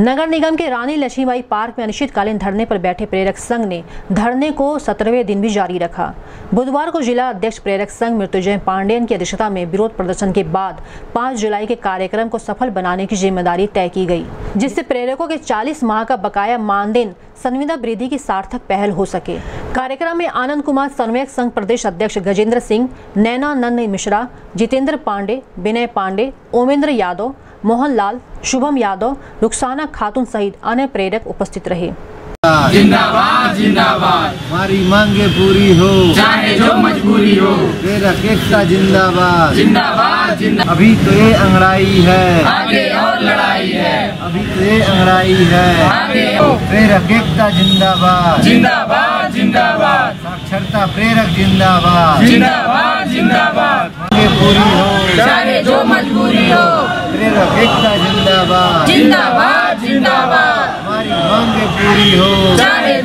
नगर निगम के रानी लक्ष्मीबाई पार्क में अनिश्चितकालीन धरने पर बैठे प्रेरक संघ ने धरने को सत्रहवें दिन भी जारी रखा। बुधवार को जिला अध्यक्ष प्रेरक संघ मृत्युजय पांडेयन की अध्यक्षता में विरोध प्रदर्शन के बाद 5 जुलाई के कार्यक्रम को सफल बनाने की ज़िम्मेदारी तय की गई, जिससे प्रेरकों के 40 माह का बकाया मानदेन संविदा वृद्धि की सार्थक पहल हो सके। कार्यक्रम में आनंद कुमार समन्वयक संघ प्रदेश अध्यक्ष गजेंद्र सिंह नैनानंद मिश्रा, जितेंद्र पांडे, विनय पांडे ओमेंद्र यादव मोहनलाल शुभम यादव रुखसाना खातून सहित अन्य प्रेरक उपस्थित रहे। जिंदाबाद जिंदाबाद। हमारी मांगे पूरी हो। चाहे जो मजबूरी हो। तेरा एकता जिंदाबाद। जिंदाबाद जिंदाबाद। अभी तो ये अंगड़ाई है। आगे और लड़ाई है। अभी तो ये अंगड़ाई है। आगे और प्रेरक एकता जिंदाबाद। जिंदाबाद जिंदाबाद। साक्षरता प्रेरक जिंदाबाद। जिंदाबाद जिंदाबाद। मांगे पूरी हो। चाहे जो मजबूरी हो। एकता जिंदाबाद। जिंदाबाद जिंदाबाद। हमारी मांगे पूरी हो। चाहे